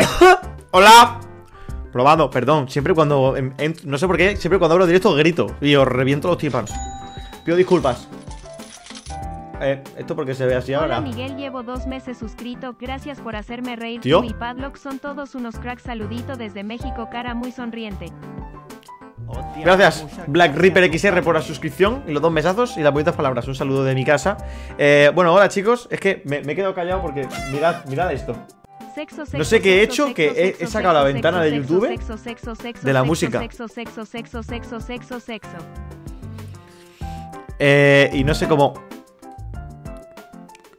¡Hola! Probando, perdón, siempre cuando... en- en- no sé por qué, siempre cuando abro directo grito y os reviento los tímpanos. Pido disculpas. Eh, esto porque se ve así Hola ahora. Miguel, llevo dos meses suscrito, gracias por hacerme reír. Tío. Tú y Padlock son todos unos cracks, saludito desde México, cara muy sonriente. Gracias, Black Reaper XR por la suscripción y los dos mesazos y las bonitas palabras. Un saludo de mi casa. Eh, bueno, hola chicos, es que me, me he quedado callado porque mirad, mirad esto. Sexo, sexo, No sé qué he hecho, sexo, que he- sacado la ventana de YouTube de la música. Eh, y no sé cómo.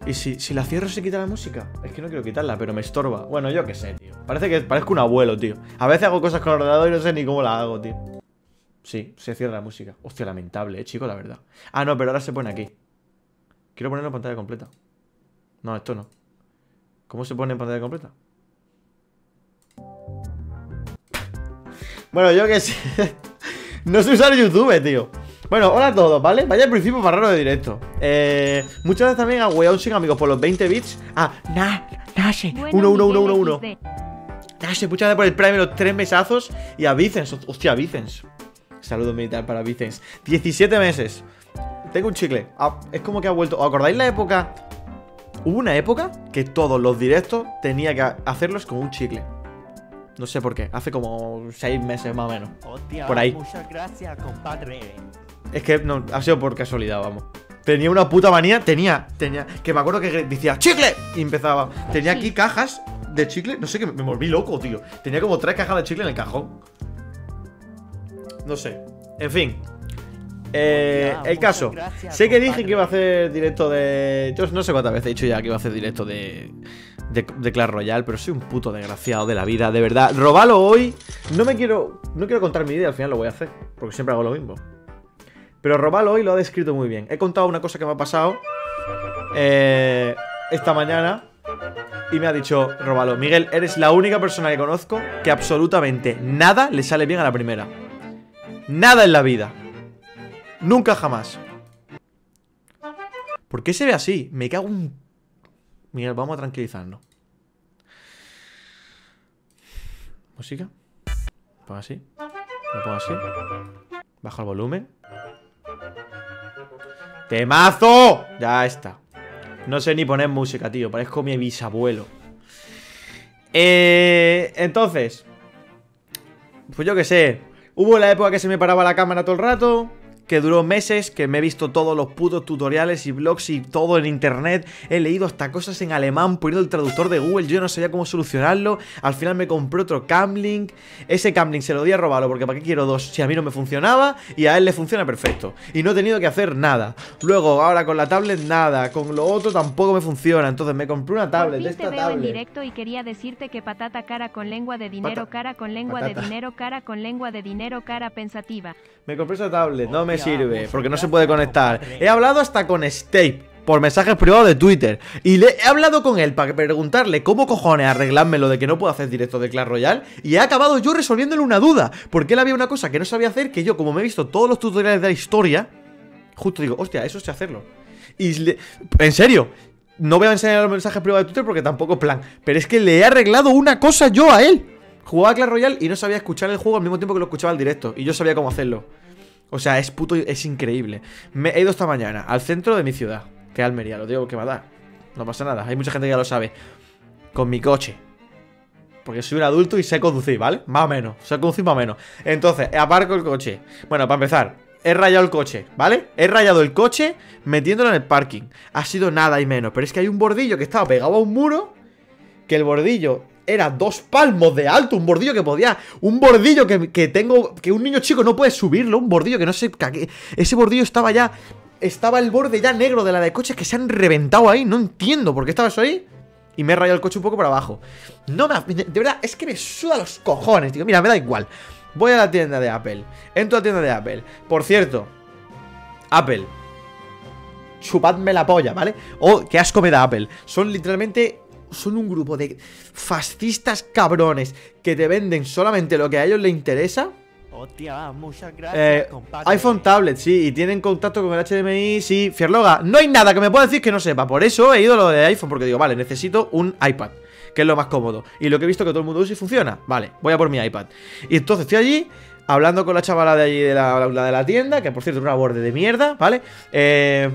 ¿Y si, si la cierro se quita la música? Es que no quiero quitarla, pero me estorba. Bueno, yo qué sé, tío. Parece que parezco un abuelo, tío. A veces hago cosas con el ordenador y no sé ni cómo la hago, tío. Sí, se cierra la música. Hostia, lamentable, eh, chico, la verdad. Ah, no, pero ahora se pone aquí. Quiero ponerlo en pantalla completa. No, esto no. ¿Cómo se pone en pantalla completa? Bueno, yo qué sé. no sé usar YouTube, tío. Bueno, hola a todos, ¿vale? Vaya principio más raro de directo. Eh, muchas veces también a weón sin amigos por los 20 bits. Ah, nah, Nashe. Bueno, 1, 1, 1, Miguel 1, 1. XD. Nashe, muchas gracias por el premio, los tres mesazos. Y a Vicens, hostia, Vicens. Saludo militar para Vicens. 17 meses. Tengo un chicle. Ah, es como que ha vuelto. ¿Os acordáis la época? Hubo una época que todos los directos tenía que hacerlos con un chicle. No sé por qué. Hace como 6 meses más o menos. Hostia, Por ahí. Muchas gracias, compadre. Es que no, ha sido por casualidad, vamos. Tenía una puta manía, tenía, tenía, que me acuerdo que decía ¡Chicle! Y empezaba. Tenía aquí cajas de chicle, no sé, que me volví loco, tío. Tenía como tres cajas de chicle en el cajón. No sé. En fin. Eh, el caso. Sé que dije que iba a hacer directo de. Yo no sé cuántas veces he dicho ya que iba a hacer directo de. De, de Clash Royale, pero soy un puto desgraciado de la vida, de verdad. Robalo hoy. No me quiero. No quiero contar mi vida, al final lo voy a hacer. Porque siempre hago lo mismo. Pero Robalo hoy lo ha descrito muy bien. He contado una cosa que me ha pasado eh, esta mañana. Y me ha dicho Robalo, Miguel, eres la única persona que conozco que absolutamente nada le sale bien a la primera. Nada en la vida. Nunca jamás. ¿Por qué se ve así? Me cago en... Miguel, vamos a tranquilizarnos. ¿Música? Pongo así. Lo pongo así. Bajo el volumen. ¡Temazo! Ya está. No sé ni poner música, tío. Parezco mi bisabuelo. Eh, entonces. Pues yo qué sé. Hubo la época que se me paraba la cámara todo el rato. Que duró meses, que me he visto todos los putos tutoriales y blogs y todo en internet. He leído hasta cosas en alemán poniendo el traductor de Google. Yo no sabía cómo solucionarlo. Al final me compré otro Camlink. Ese Camlink se lo di a robarlo porque ¿para qué quiero dos? Si a mí no me funcionaba y a él le funciona perfecto. Y no he tenido que hacer nada. Luego, ahora con la tablet, nada. Con lo otro tampoco me funciona. Entonces me compré una Por tablet. fin te esta veo en directo y quería decirte que patata cara con lengua de dinero, Pata- cara con lengua patata. de dinero, cara con lengua de dinero, cara pensativa. Me compré esa tablet, no me sirve, porque no se puede conectar. He hablado hasta con Stape por mensajes privados de Twitter. Y le he hablado con él para preguntarle cómo cojones arreglarme lo de que no puedo hacer directo de Clash Royale. Y he acabado yo resolviéndole una duda. Porque él había una cosa que no sabía hacer, que yo, como me he visto todos los tutoriales de la historia, justo digo, hostia, eso sé hacerlo. Y le- en serio, no voy a enseñar los mensajes privados de Twitter porque tampoco es plan. Pero es que le he arreglado una cosa yo a él. Jugaba a Clash Royale y no sabía escuchar el juego al mismo tiempo que lo escuchaba al directo. Y yo sabía cómo hacerlo. O sea, es puto, es increíble. Me he ido esta mañana al centro de mi ciudad, que es Almería, lo digo que va a dar. No pasa nada, hay mucha gente que ya lo sabe. Con mi coche. Porque soy un adulto y sé conducir, ¿vale? Más o menos, sé conducir más o menos. Entonces, aparco el coche. Bueno, para empezar, he rayado el coche, ¿vale? He rayado el coche metiéndolo en el parking. Ha sido nada y menos, pero es que hay un bordillo que estaba pegado a un muro. Que el bordillo era dos palmos de alto, un bordillo que podía. Un bordillo que, que tengo. Que un niño chico no puede subirlo, un bordillo que no sé. que- ese bordillo estaba ya. Estaba el borde ya negro de la de coches que se han reventado ahí. No entiendo por qué estaba eso ahí. Y me he rayado el coche un poco para abajo. No me. De verdad, es que me suda los cojones, tío. Mira, me da igual. Voy a la tienda de Apple. Entro a la tienda de Apple. Por cierto, Apple. Chupadme la polla, ¿vale? O qué asco me da Apple. Son literalmente. Son un grupo de fascistas cabrones que te venden solamente lo que a ellos les interesa. Hostia, muchas gracias, Eh, iPhone Tablet, sí, y tienen contacto con el HDMI, sí. Fierloga, no hay nada que me pueda decir que no sepa. Por eso he ido a lo de iPhone, porque digo, vale, necesito un iPad. que es lo más cómodo. Y lo que he visto que todo el mundo usa y funciona. Vale, voy a por mi iPad. Y entonces estoy allí, hablando con la chavala de allí de la, la de la tienda, que por cierto es una borde de mierda, ¿vale? Eh,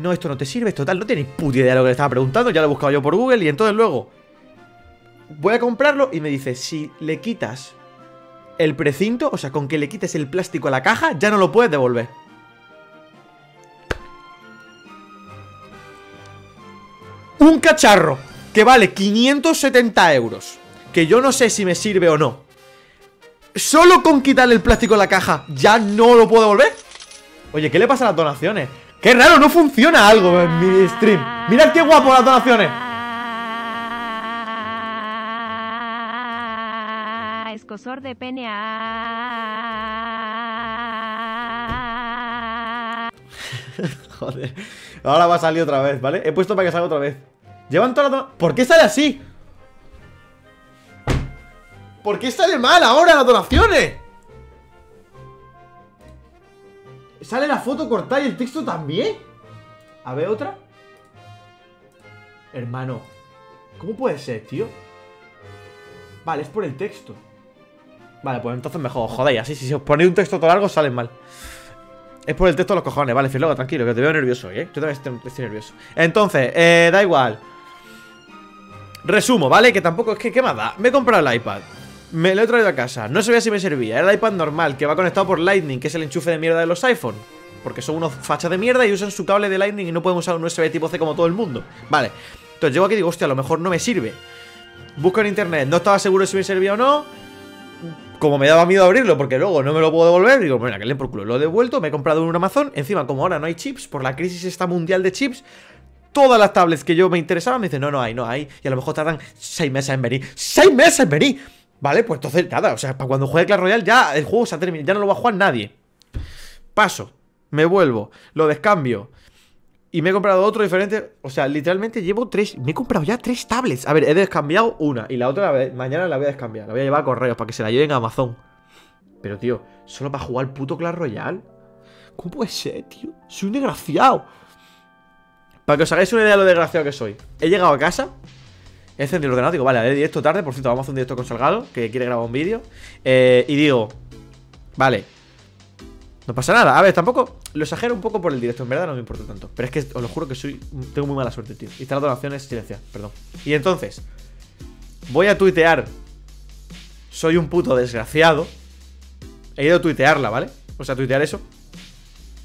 no, esto no te sirve, esto tal, no tenéis puta idea de lo que le estaba preguntando, ya lo he buscado yo por Google y entonces luego voy a comprarlo y me dice, si le quitas el precinto, o sea, con que le quites el plástico a la caja, ya no lo puedes devolver. Un cacharro que vale 570 euros, que yo no sé si me sirve o no. Solo con quitarle el plástico a la caja, ¿ya no lo puedo devolver? Oye, ¿qué le pasa a las donaciones? ¡Qué raro! No funciona algo en mi stream. Mirad qué guapo las donaciones. Escosor de pene. Joder. Ahora va a salir otra vez, ¿vale? He puesto para que salga otra vez. Llevan todas las... ¿Por qué sale así? ¿Por qué sale mal ahora las donaciones? ¿Sale la foto cortada y el texto también? A ver, otra. Hermano. ¿Cómo puede ser, tío? Vale, es por el texto. Vale, pues entonces mejor. Joder, así si os ponéis un texto todo largo salen mal. Es por el texto de los cojones, vale, Filogo, tranquilo, que te veo nervioso ¿eh? Yo también estoy nervioso. Entonces, eh, da igual. Resumo, ¿vale? Que tampoco es que, ¿qué más da? Me he comprado el iPad. Me lo he traído a casa. No sabía si me servía. Era el iPad normal, que va conectado por Lightning, que es el enchufe de mierda de los iPhone. Porque son unos fachas de mierda y usan su cable de Lightning y no pueden usar un USB tipo C como todo el mundo. Vale. Entonces llego aquí y digo, hostia, a lo mejor no me sirve. Busco en internet, no estaba seguro si me servía o no. Como me daba miedo abrirlo porque luego no me lo puedo devolver, digo, bueno, que le por culo. Lo he devuelto, me he comprado un Amazon. Encima, como ahora no hay chips, por la crisis esta mundial de chips, todas las tablets que yo me interesaban me dicen, no, no hay, no hay. Y a lo mejor tardan seis meses en venir. ¡Seis meses en venir! Vale, pues entonces nada, o sea, para cuando juegue Clash Royale ya el juego se ha terminado, ya no lo va a jugar nadie. Paso, me vuelvo, lo descambio. Y me he comprado otro diferente. O sea, literalmente llevo tres. Me he comprado ya tres tablets. A ver, he descambiado una. Y la otra mañana la voy a descambiar. La voy a llevar a correos para que se la lleven a Amazon. Pero, tío, solo para jugar el puto Clash Royale. ¿Cómo puede ser, tío? Soy un desgraciado. Para que os hagáis una idea de lo desgraciado que soy. He llegado a casa. He encendido el ordenador. Digo, vale, haré directo tarde. Por cierto, vamos a hacer un directo con Salgado. Que quiere grabar un vídeo. Eh, y digo, vale. No pasa nada. A ver, tampoco lo exagero un poco por el directo. En verdad no me importa tanto. Pero es que os lo juro que soy. Tengo muy mala suerte, tío. Instalar donaciones, silenciar, perdón. Y entonces, voy a tuitear. Soy un puto desgraciado. He ido a tuitearla, ¿vale? O sea, tuitear eso.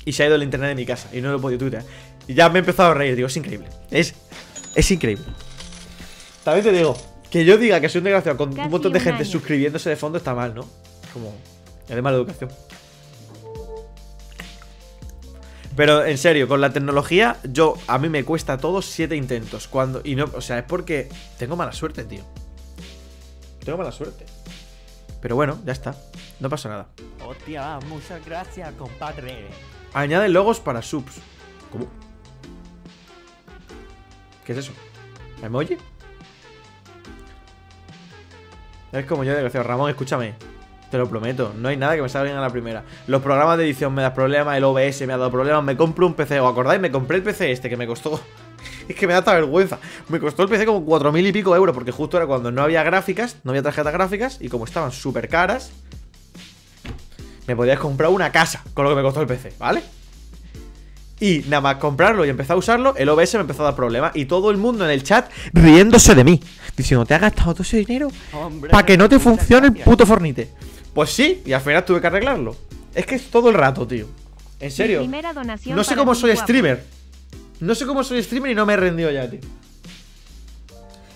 Y se ha ido el internet de mi casa. Y no lo he podido tuitear. Y ya me he empezado a reír. Digo, es increíble. Es. Es increíble. También te digo. Que yo diga que soy un desgraciado con un Casi montón de un gente año. suscribiéndose de fondo está mal, ¿no? Como. Es de mala educación. Pero en serio, con la tecnología, yo a mí me cuesta todos siete intentos. Cuando. Y no. O sea, es porque tengo mala suerte, tío. Tengo mala suerte. Pero bueno, ya está. No pasa nada. Hostia, muchas gracias, compadre. Añade logos para subs. ¿Cómo? ¿Qué es eso? ¿Emoji? Es como yo, desgraciado. Ramón, escúchame. Te lo prometo. No hay nada que me salga bien a la primera. Los programas de edición me dan problemas. El OBS me ha dado problemas. Me compro un PC. ¿Os acordáis? Me compré el PC este que me costó. Es que me da hasta vergüenza. Me costó el PC como 4.000 y pico euros. Porque justo era cuando no había gráficas. No había tarjetas gráficas. Y como estaban súper caras. Me podías comprar una casa con lo que me costó el PC, ¿vale? Y nada más comprarlo y empezar a usarlo, el OBS me empezó a dar problemas. Y todo el mundo en el chat riéndose de mí. Diciendo, ¿te has gastado todo ese dinero? Para que no te funcione el puto Fornite. Pues sí, y al final tuve que arreglarlo. Es que es todo el rato, tío. En serio. Mi primera donación No sé cómo soy guapo. streamer. No sé cómo soy streamer y no me he rendido ya, tío.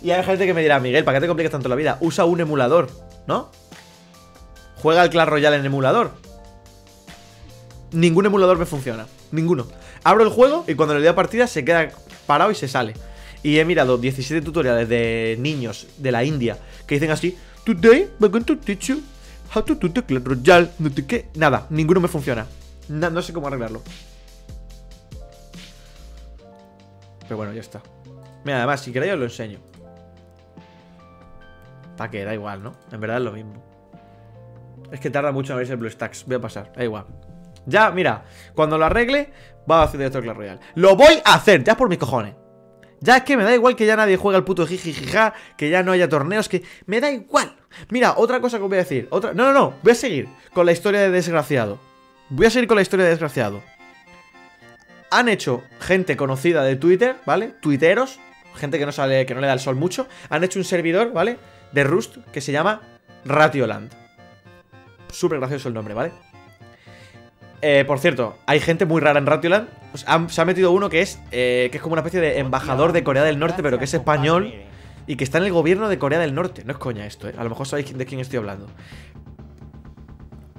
Y hay gente que me dirá, Miguel, ¿para qué te complicas tanto la vida? Usa un emulador, ¿no? Juega al Clash Royale en emulador. Ningún emulador me funciona. Ninguno. Abro el juego y cuando le doy a partida se queda parado y se sale. Y he mirado 17 tutoriales de niños de la India que dicen así: Today we're going to teach you how to do the Clash Royale. No te qué. Nada, ninguno me funciona. Na- no sé cómo arreglarlo. Pero bueno, ya está. Mira, además, si queréis os lo enseño. Para que da igual, ¿no? En verdad es lo mismo. Es que tarda mucho en abrirse el BlueStacks. Voy a pasar, da igual. Ya, mira, cuando lo arregle, va a hacer directo el Clash Royale. Lo voy a hacer, ya por mis cojones. Ya es que me da igual que ya nadie juegue al puto jijijija, que ya no haya torneos, que me da igual. Mira, otra cosa que os voy a decir. Otra... No, no, no, voy a seguir con la historia de Desgraciado. Voy a seguir con la historia de Desgraciado. Han hecho gente conocida de Twitter, ¿vale? Tuiteros, gente que no sale, que no le da el sol mucho, han hecho un servidor, ¿vale? De Rust que se llama Ratioland. Súper gracioso el nombre, ¿vale? Eh, por cierto, hay gente muy rara en Ratioland. Pues se ha metido uno que es, eh, que es como una especie de embajador de Corea del Norte, pero que es español y que está en el gobierno de Corea del Norte. No es coña esto, ¿eh? A lo mejor sabéis de quién estoy hablando.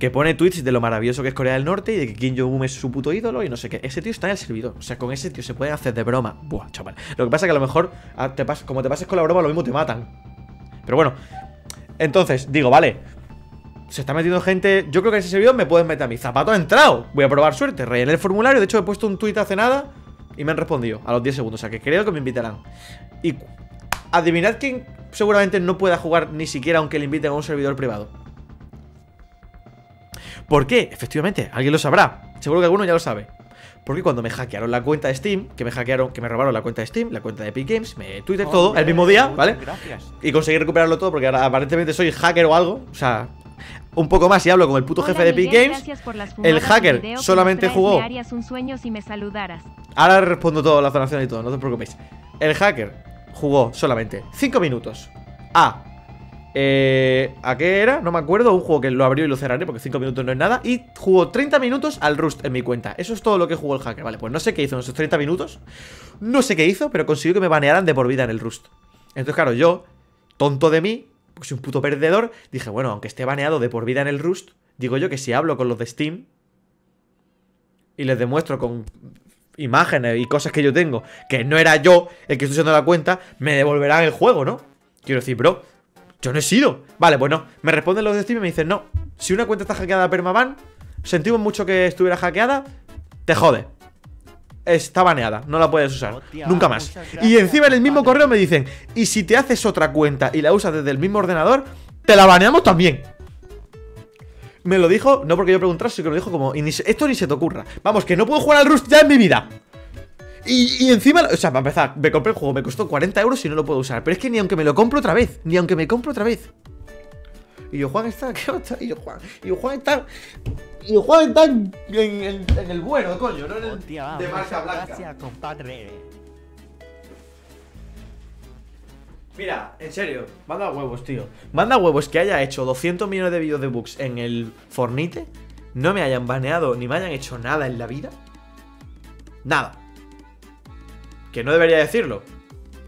Que pone tweets de lo maravilloso que es Corea del Norte y de que Kim Jong-un es su puto ídolo y no sé qué. Ese tío está en el servidor. O sea, con ese tío se puede hacer de broma. Buah, chaval. Lo que pasa es que a lo mejor, ah, te como te pases con la broma, lo mismo te matan. Pero bueno. Entonces, digo, vale. Se está metiendo gente. Yo creo que en ese servidor me pueden meter a mi zapato. Ha entrado. Voy a probar suerte. Rellené el formulario. De hecho, he puesto un tweet hace nada. Y me han respondido a los 10 segundos. O sea, que creo que me invitarán. Y adivinad quién seguramente no pueda jugar ni siquiera aunque le inviten a un servidor privado. ¿Por qué? Efectivamente, alguien lo sabrá. Seguro que alguno ya lo sabe. Porque cuando me hackearon la cuenta de Steam, que me hackearon, que me robaron la cuenta de Steam, la cuenta de Epic Games, me Twitter, todo, el mismo día, ¿vale? Gracias. Y conseguí recuperarlo todo porque ahora aparentemente soy hacker o algo. O sea, un poco más y hablo con el puto Hola, jefe de Epic Games. el hacker video solamente jugó- Me harías un sueño si me saludaras. Ahora respondo todo, la donación y todo, no te preocupéis. El hacker jugó solamente 5 minutos a. Eh, ¿A qué era? No me acuerdo. Un juego que lo abrió y lo cerraré porque 5 minutos no es nada. Y jugó 30 minutos al Rust en mi cuenta. Eso es todo lo que jugó el hacker. Vale, pues no sé qué hizo en esos 30 minutos. No sé qué hizo, pero consiguió que me banearan de por vida en el Rust. Entonces, claro, yo, tonto de mí, porque soy un puto perdedor, dije, bueno, aunque esté baneado de por vida en el Rust, digo yo que si hablo con los de Steam y les demuestro con imágenes y cosas que yo tengo, que no era yo el que estoy usando la cuenta, me devolverán el juego, ¿no? Quiero decir, bro, yo no he sido. Vale, pues. Me responden los de Steam y me dicen, no, si una cuenta está hackeada a permaban, sentimos mucho que estuviera hackeada, te jode. Está baneada, no la puedes usar. Nunca más. Y encima en el mismo correo me dicen, y si te haces otra cuenta y la usas desde el mismo ordenador, te la baneamos también. Me lo dijo, no porque yo preguntara, sino que me lo dijo como, "Y ni se- esto ni se te ocurra. Vamos, que no puedo jugar al Rust ya en mi vida. Y, y encima, o sea, para empezar, me compré el juego, me costó 40 euros y no lo puedo usar. Pero es que ni aunque me lo compro otra vez, ni aunque me compro otra vez. Y yo, Juan está, ¿qué está? Y yo, Juan, y yo, Juan está. Y yo, Juan está en, en- en el bueno, coño, no en el Hostia, de marca blanca. gracias, compadre. Mira, en serio, manda huevos, tío. Manda huevos que haya hecho 200 millones de vídeos de bugs en el Fornite, no me hayan baneado ni me hayan hecho nada en la vida. Nada. Que no debería decirlo.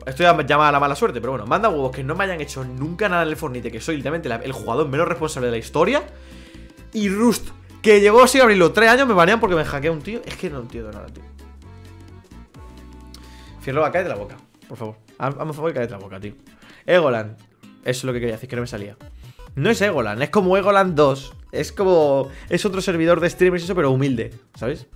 Estoy llamada a la mala suerte, pero bueno, manda huevos que no me hayan hecho nunca nada en el Fornite, que soy literalmente el jugador menos responsable de la historia. Y Rust, que llevó sin abrirlo 3 años, me banean porque me hackeé un tío. Es que no entiendo nada, tío. Fierro, cállate la boca, por favor. Hazme un favor cállate la boca, tío. Egoland. Eso es lo que quería decir, que no me salía. No es Egoland, es como Egoland 2. Es como. Es otro servidor de streamers y eso, pero humilde, ¿sabes?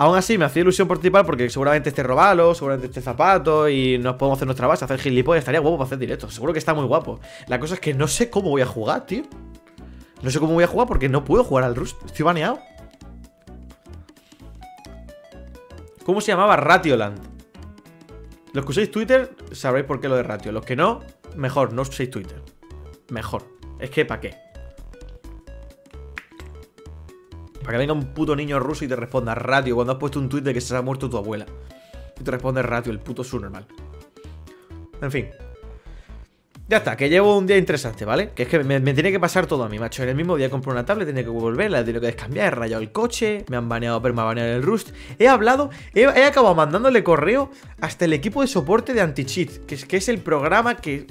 Aún así, me hacía ilusión participar porque seguramente esté Robalo, seguramente esté Zapato y nos podemos hacer nuestra base, hacer gilipollas. Estaría guapo para hacer directos. Seguro que está muy guapo. La cosa es que no sé cómo voy a jugar, tío. No sé cómo voy a jugar porque no puedo jugar al Rust. Estoy baneado. ¿Cómo se llamaba Ratioland? Los que uséis Twitter sabréis por qué lo de Ratio. Los que no, mejor, no uséis Twitter. Mejor. Es que, ¿para qué? Para que venga un puto niño ruso y te responda Ratio cuando has puesto un tweet de que se ha muerto tu abuela. Y te responde Ratio, el puto subnormal. En fin. Ya está, que llevo un día interesante, ¿vale? Que es que me, me tiene que pasar todo a mí, macho. En el mismo día compré una tablet, tenía que volver, la he tenido que descambiar, he rayado el coche, me han baneado, pero me han baneado el Rust. He hablado, he, he acabado mandándole correo hasta el equipo de soporte de Anti-Cheat, que es, que es el programa que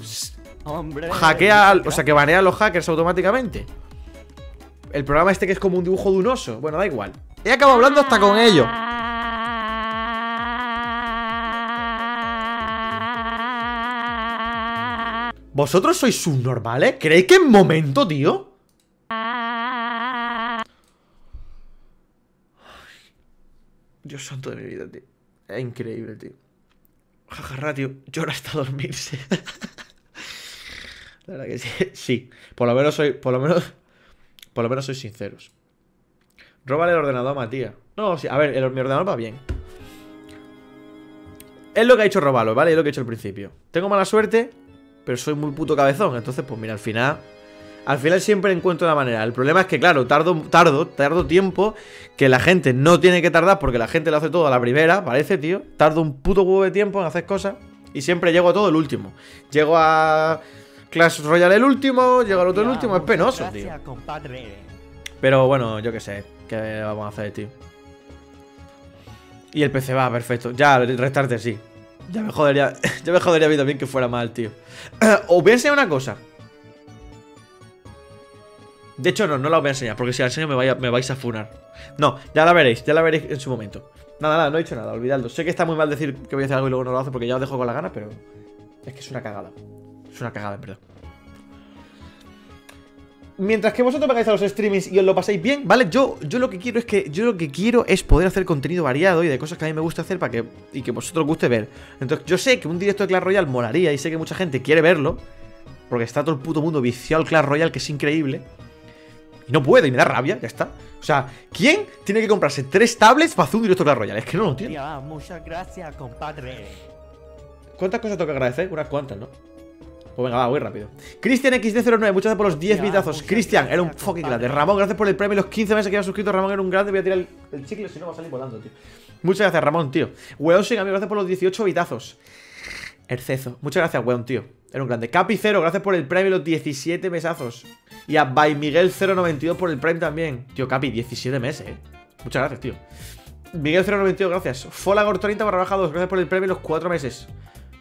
Hombre. hackea, o sea, que banea a los hackers automáticamente. El programa este que es como un dibujo de un oso. Bueno, da igual. He acabado hablando hasta con ellos. ¿Vosotros sois subnormales? ¿Creéis que en momento, tío? Dios santo de mi vida, tío. Es increíble, tío. Jaja, tío. Llora hasta dormirse. La verdad que sí. Sí. Por lo menos soy. Por lo menos. Por lo menos sois sinceros. Róbale el ordenador a Matías. No, sí, a ver, el, mi ordenador va bien. Es lo que ha hecho Robalo, ¿vale? Es lo que he hecho al principio. Tengo mala suerte, pero soy muy puto cabezón. Entonces, pues mira, al final. Al final siempre encuentro la manera. El problema es que, claro, tardo, tardo, tardo tiempo. Que la gente no tiene que tardar porque la gente lo hace todo a la primera, parece, tío. Tardo un puto huevo de tiempo en hacer cosas. Y siempre llego a todo el último. Llego a Clash Royale el último, llego al otro el último. Es penoso, tío. gracias, compadre. Pero bueno, yo qué sé. ¿Qué vamos a hacer, tío? Y el PC va, perfecto. Ya, el restarte sí. Ya me jodería. Ya me jodería a mí también que fuera mal, tío. Os voy a enseñar una cosa. De hecho, no, no la os voy a enseñar, porque si la enseño me, vaya- me vais a funar. No, ya la veréis, ya la veréis en su momento. Nada, nada, no he dicho nada, olvidadlo. Sé que está muy mal decir que voy a hacer algo y luego no lo hago porque ya os dejo con la gana, pero. Es que es una cagada. Es una cagada, en verdad. Mientras que vosotros vengáis a los streamings y os lo pasáis bien, ¿vale? Yo, yo lo que quiero es que. Yo lo que quiero es poder hacer contenido variado y de cosas que a mí me gusta hacer para que. Y que vosotros os guste ver. Entonces, yo sé que un directo de Clash Royale molaría y sé que mucha gente quiere verlo. Porque está todo el puto mundo viciado al Clash Royale, que es increíble. Y no puede, y me da rabia, ya está. O sea, ¿quién tiene que comprarse tres tablets para hacer un directo de Clash Royale? Es que no lo entiendo. Ya, muchas gracias, compadre. ¿Cuántas cosas tengo que agradecer? Unas cuantas, ¿no? Pues venga, va, voy rápido. Cristian XD09, muchas gracias por los 10 Ya, bitazos. muchas Cristian, era un fucking grande. Ramón, gracias por el premio y los 15 meses que llevas suscrito. Ramón era un grande. Voy a tirar el, el chicle, si no va a salir volando, tío. Muchas gracias, Ramón, tío. Weosing, amigo, gracias por los 18 bitazos. Ercezo, muchas gracias, weón, tío. Era un grande. Capi 0, gracias por el premio y los 17 mesazos. Y a By Miguel 092 por el premio también. Tío, Capi, 17 meses, eh. Muchas gracias, tío. Miguel 092, gracias. Folagor 30 barra baja 2, gracias por el premio y los 4 meses.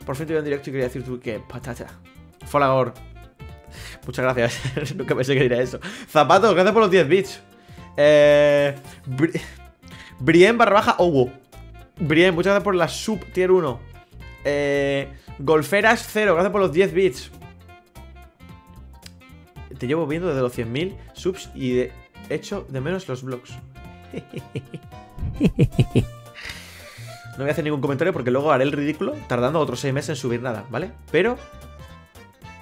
Por fin te veo en directo y quería decir tú que patata. Folagor. Muchas gracias. Nunca pensé que diría eso. Zapatos, gracias por los 10 bits. Eh. Bri- Brien barra baja Owo. Brien, muchas gracias por la sub tier 1. Eh. Golferas 0, gracias por los 10 bits. Te llevo viendo desde los 100.000 subs y de hecho de menos los vlogs. No voy a hacer ningún comentario porque luego haré el ridículo tardando otros 6 meses en subir nada, ¿vale? Pero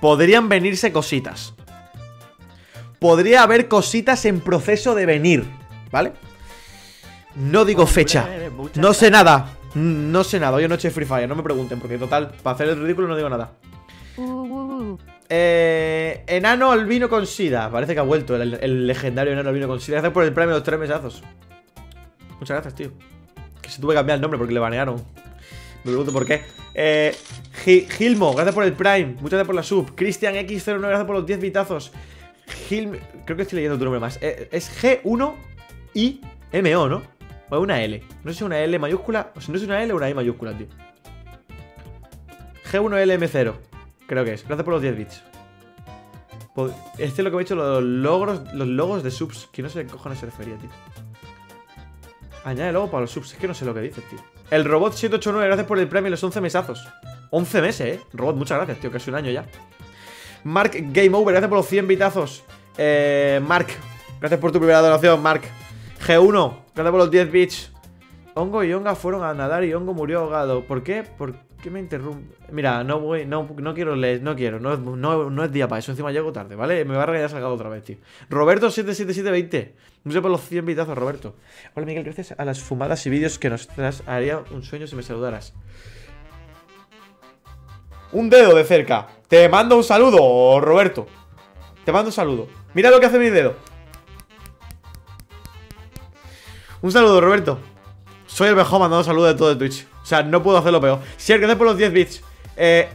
podrían venirse cositas. Podría haber cositas en proceso de venir, ¿vale? No digo Hombre, fecha. No sé nada. No sé nada. Hoy noche Free Fire. No me pregunten porque total, para hacer el ridículo no digo nada. Uh, uh, uh. Eh, enano albino con sida. Parece que ha vuelto el, el legendario enano albino con sida. Gracias por el premio de los tres mesazos. Muchas gracias, tío. Que se tuve que cambiar el nombre porque le banearon. Me pregunto por qué. Eh, Gi- Gilmo, gracias por el Prime. Muchas gracias por la sub. Cristian X09, gracias por los 10 bitazos. Gilm. Creo que estoy leyendo tu nombre más. Eh, es G1IMO, ¿no? O es una L. No sé si es una L mayúscula. O si no es una L o una I mayúscula, tío. G1LM0. Creo que es. Gracias por los 10 bits. Este es lo que me he hecho los logros, los logos de subs. Que no sé qué cojones se refería, tío. Añade logo para los subs. Es que no sé lo que dices, tío. El robot 789, gracias por el premio y los 11 mesazos. 11 meses, eh. Robot, muchas gracias, tío. Casi un año ya. Mark Game Over, gracias por los 100 bitazos. Eh, Mark, gracias por tu primera donación, Mark. G1, gracias por los 10 bits. Hongo y Onga fueron a nadar y Hongo murió ahogado. ¿Por qué? ¿Por qué me interrumpe? Mira, no voy, no, no quiero leer, no quiero, no, no, no es día para eso, encima llego tarde, ¿vale? Me va a regañar salgado otra vez, tío. Roberto77720. No sé por los 100 bitazos, Roberto. Hola, Miguel, gracias a las fumadas y vídeos que nos traes. Haría un sueño si me saludaras. Un dedo de cerca. Te mando un saludo, Roberto. Te mando un saludo. Mira lo que hace mi dedo. Un saludo, Roberto. Soy el mejor mandando saludos de todo de Twitch. O sea, no puedo hacerlo peor. Si el gracias por los 10 bits. Eh.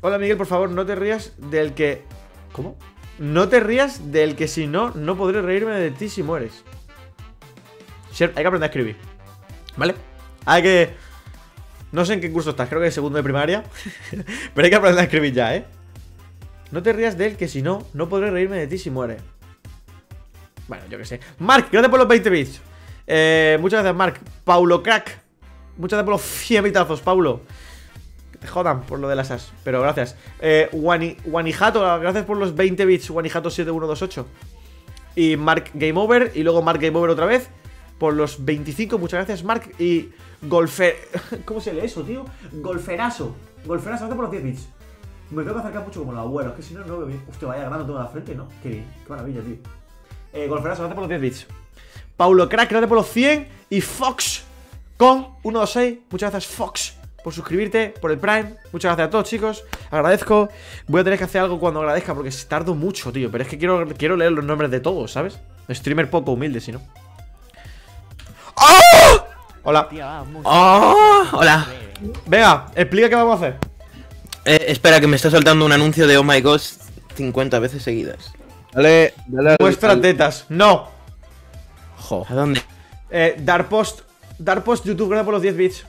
Hola, Miguel, por favor, no te rías del que. ¿Cómo? No te rías del que si no, no podré reírme de ti si mueres. Sher, hay que aprender a escribir. ¿Vale? Hay que. No sé en qué curso estás, creo que es segundo de primaria. Pero hay que aprender a escribir ya, ¿eh? No te rías de él, que si no, no podré reírme de ti si muere. Bueno, yo qué sé. Mark, gracias por los 20 bits. Eh, muchas gracias, Mark. Paulo Crack. Muchas gracias por los 100 bitazos, Paulo. Que te jodan por lo de las as. Pero gracias. Eh, Wani, Wanijato, gracias por los 20 bits. Wanijato7128. Y Mark Game Over. Y luego Mark Game Over otra vez. Por los 25. Muchas gracias, Mark. Y Golfer. ¿Cómo se lee eso, tío? Golferazo. Golferazo, gracias por los 10 bits. Me tengo que acercar mucho como los abuelos. Que si no, no veo bien. Hostia, vaya grano tengo en la frente, ¿no? Qué bien. Qué maravilla, tío. Eh, Golferazo, gracias por los 10 bits. Paulo Crack, gracias por los 100. Y Fox con 126. Muchas gracias, Fox. por suscribirte, por el Prime. Muchas gracias a todos, chicos. Agradezco. Voy a tener que hacer algo cuando agradezca porque tardo mucho, tío. Pero es que quiero, quiero leer los nombres de todos, ¿sabes? Streamer poco humilde, si no. ¡Oh! Hola. ¡Oh! Hola. Venga, explica qué vamos a hacer. Eh, espera, que me está soltando un anuncio de Oh My God 50 veces seguidas. Dale, dale al- Vuestras al- tetas. No. ¿A dónde? Eh, dar post. Dar post YouTube, gracias por los 10 bits.